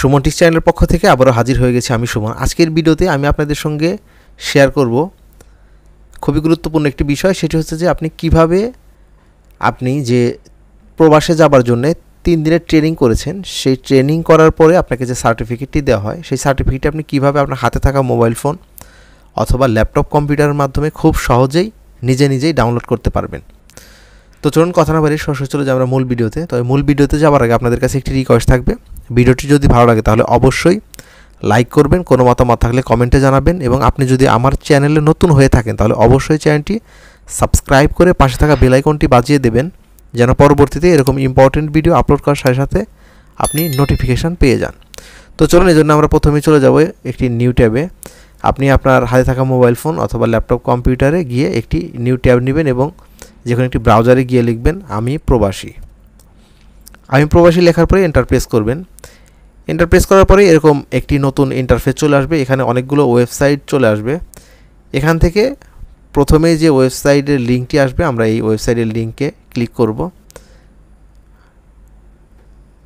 Suman tick চ্যানেলের পক্ষ থেকে আবারও হাজির হয়ে গেছি আমি সুমন। আজকের ভিডিওতে আমি আপনাদের সঙ্গে শেয়ার করব খুবই গুরুত্বপূর্ণ একটি বিষয়, সেটি হচ্ছে যে আপনি কীভাবে আপনি যে প্রবাসে যাবার জন্য তিন দিনের ট্রেনিং করেছেন, সেই ট্রেনিং করার পরে আপনাকে যে সার্টিফিকেটটি দেওয়া হয়, সেই সার্টিফিকেটটি আপনি কীভাবে আপনার হাতে থাকা মোবাইল ফোন অথবা ল্যাপটপ কম্পিউটারের মাধ্যমে খুব সহজেই নিজে নিজেই ডাউনলোড করতে পারবেন। তো চলুন কথা না বাড়িয়ে সরাসরি চলে যাই আমরা মূল ভিডিওতে। তবে মূল ভিডিওতে যাওয়ার আগে আপনাদের কাছে একটি রিকোয়েস্ট থাকবে। ভিডিওটি যদি ভালো লাগে তাহলে অবশ্যই লাইক করবেন, কোনো মতামত থাকলে কমেন্টে জানাবেন এবং আপনি যদি আমার চ্যানেলে নতুন হয়ে থাকেন তাহলে অবশ্যই চ্যানেলটি সাবস্ক্রাইব করে পাশে থাকা বেলাইকনটি বাজিয়ে দেবেন, যেন পরবর্তীতে এরকম ইম্পর্টেন্ট ভিডিও আপলোড করার সাথে সাথে আপনি নোটিফিকেশান পেয়ে যান। তো চলুন, এই জন্য আমরা প্রথমে চলে যাব একটি নিউ ট্যাবে আপনি আপনার হাতে থাকা মোবাইল ফোন অথবা ল্যাপটপ কম্পিউটারে গিয়ে একটি নিউ ট্যাব নেবেন এবং যে কোনো একটি ব্রাউজারে গিয়ে লিখবেন, আমি প্রবাসী। আমি প্রবাসী লেখার পরে এন্টার প্রেস করবেন। এন্টার প্রেস করার পরে এরকম একটি নতুন ইন্টারফেস চলে আসবে। এখানে অনেকগুলো ওয়েবসাইট চলে আসবে। এখান থেকে প্রথমে যে ওয়েবসাইটের লিঙ্কটি আসবে, আমরা এই ওয়েবসাইটের লিঙ্কে ক্লিক করব।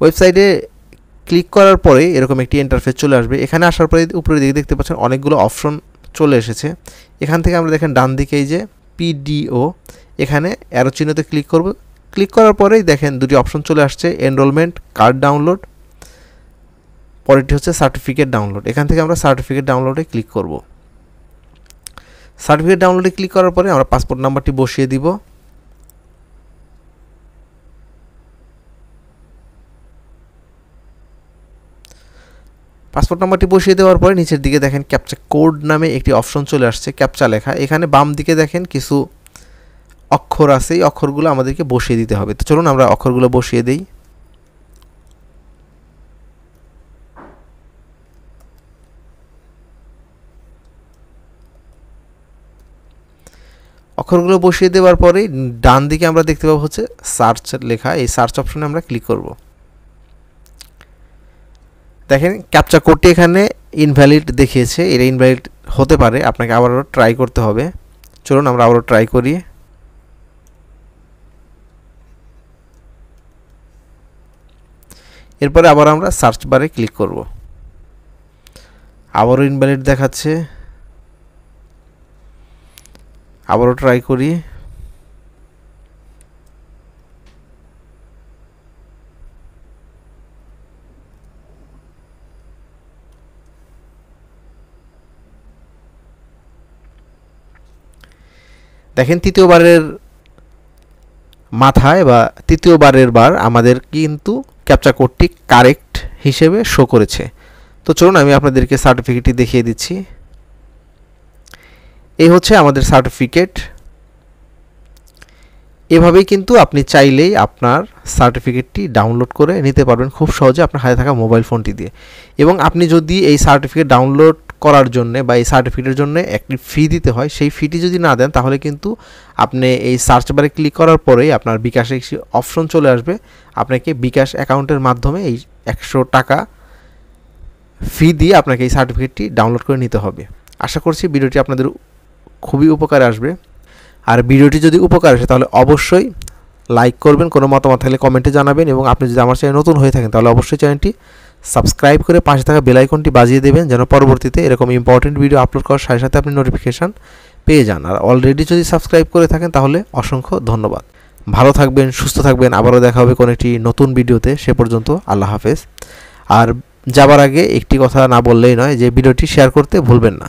ওয়েবসাইটে ক্লিক করার পরে এরকম একটি ইন্টারফেস চলে আসবে। এখানে আসার পরে উপরে দিকে দেখতে পাচ্ছেন অনেকগুলো অপশন চলে এসেছে। এখান থেকে আমরা দেখেন ডান দিকে এই যে পিডিও এখানে অ্যারো চিহ্নতে ক্লিক করব। ক্লিক করার পরেই দেখেন দুটি অপশন চলে আসছে এনরোলমেন্ট কার্ড ডাউনলোড পরেরটি হচ্ছে সার্টিফিকেট ডাউনলোড এখান থেকে আমরা সার্টিফিকেট ডাউনলোডে ক্লিক করব। সার্টিফিকেট ডাউনলোডে ক্লিক করার পরে আমরা পাসপোর্ট নাম্বারটি বসিয়ে দিব। পাসপোর্ট নাম্বারটি বসিয়ে দেওয়ার পরে নিচের দিকে দেখেন ক্যাপচা কোড নামে একটি অপশন চলে আসছে ক্যাপচা লেখা। এখানে বাম দিকে দেখেন কিছু অক্ষর আছে, এই অক্ষরগুলো আমাদেরকে বসিয়ে দিতে হবে। তো চলুন আমরা অক্ষরগুলো বসিয়ে দিই। অক্ষরগুলো বসিয়ে দেওয়ার পরে ডান দিকে আমরা দেখতে পাবো হচ্ছে সার্চ লেখা। এই সার্চ অপশনে আমরা ক্লিক করব। দেখেন ক্যাপচা কোডটি এখানে ইনভ্যালিড দেখিয়েছে। এটা ইনভ্যালিড হতে পারে, আপনাকে আবারও ট্রাই করতে হবে। চলুন আমরা আবারও ট্রাই করি। এরপরে আবার আমরা সার্চ বারে ক্লিক করব। আবারও ইনভ্যালিড দেখাচ্ছে। আবারও ট্রাই করি। দেখেন তৃতীয়বারের মাথায় বা তৃতীয়বারের বার আমাদের কিন্তু ক্যাপচা কোডটি কারেক্ট হিসেবে শো করেছে। তো চলুন আমি আপনাদেরকে সার্টিফিকেটটি দেখিয়ে দিচ্ছি। এই হচ্ছে আমাদের সার্টিফিকেট এভাবেই কিন্তু আপনি চাইলেই আপনার সার্টিফিকেটটি ডাউনলোড করে নিতে পারবেন। খুব সহজে আপনার হাতে থাকা মোবাইল ফোনটি দিয়ে। এবং আপনি যদি এই সার্টিফিকেট ডাউনলোড করার জন্য বা এই সার্টিফিকেটের জন্য একটি ফি দিতে হয়, সেই ফিটি যদি না দেন, তাহলে কিন্তু আপনি এই সার্চ বারে ক্লিক করার পরেই আপনার বিকাশে একটি অপশন চলে আসবে। আপনাকে বিকাশ অ্যাকাউন্টের মাধ্যমে এই একশো টাকা ফি দিয়ে আপনাকে এই সার্টিফিকেটটি ডাউনলোড করে নিতে হবে। আশা করছি ভিডিওটি আপনাদের খুবই উপকারে আসবে। আর ভিডিওটি যদি উপকার আসে, তাহলে অবশ্যই লাইক করবেন, কোনো মতামত থাকলে কমেন্টে জানাবেন এবং আপনি যদি আমার চ্যানেল নতুন হয়ে থাকেন, তাহলে অবশ্যই চ্যানেলটি সাবস্ক্রাইব করে পাশে থাকা বেলাইকনটি বাজিয়ে দেবেন যেন পরবর্তীতে এরকম ইম্পর্টেন্ট ভিডিও আপলোড করার সাথে সাথে আপনি নোটিফিকেশান পেয়ে যান। আর অলরেডি যদি সাবস্ক্রাইব করে থাকেন তাহলে অসংখ্য ধন্যবাদ। ভালো থাকবেন, সুস্থ থাকবেন। আবারও দেখা হবে কোনো একটি নতুন ভিডিওতে সে পর্যন্ত আল্লাহ হাফেজ। আর যাবার আগে একটি কথা না বললেই নয়, যে ভিডিওটি শেয়ার করতে ভুলবেন না।